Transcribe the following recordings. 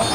you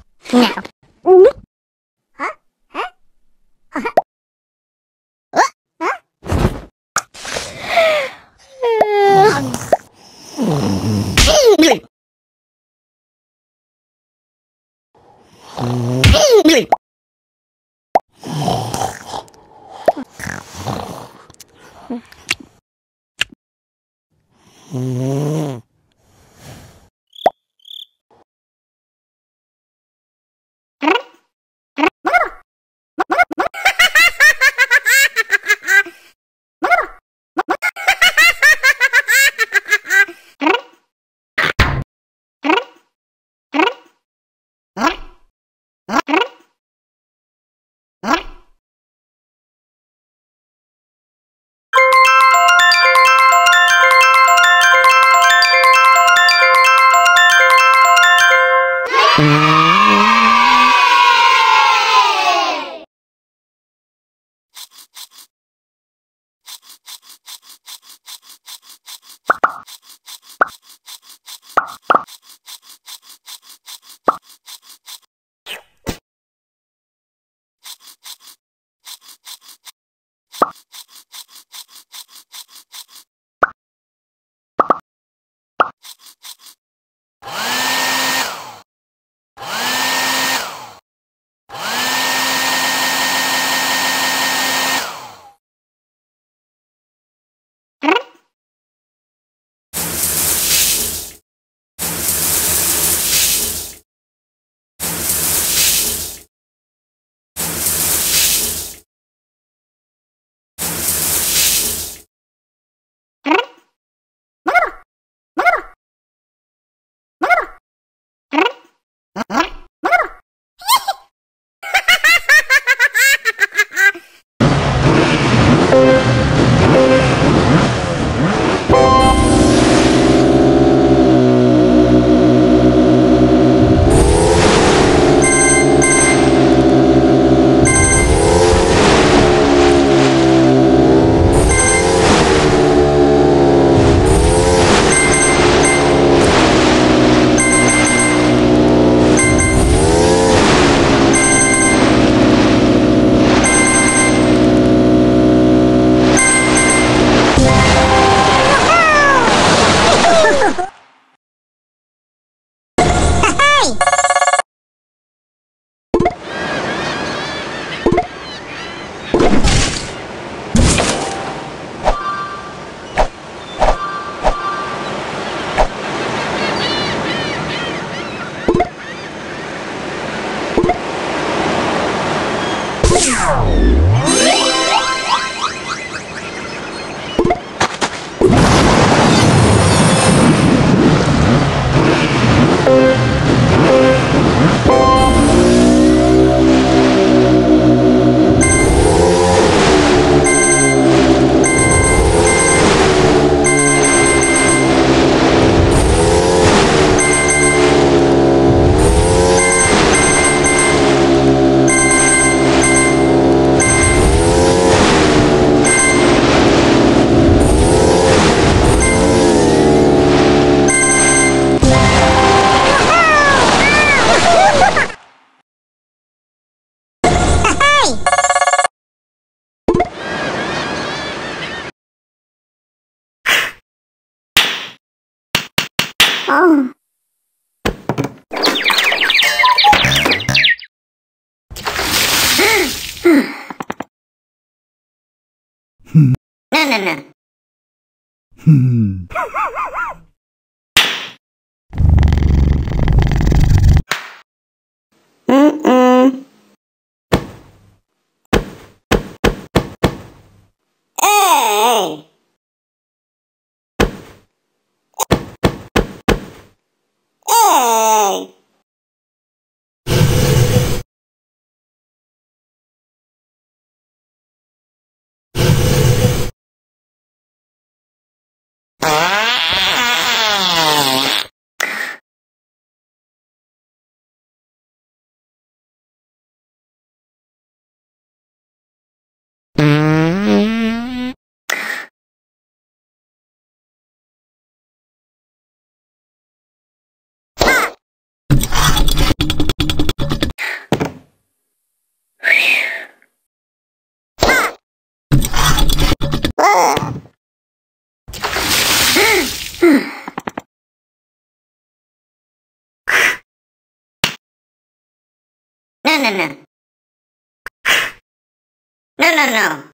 Billy. Mm-hmm. Oh. no, no, no. Hmm. no, no. No,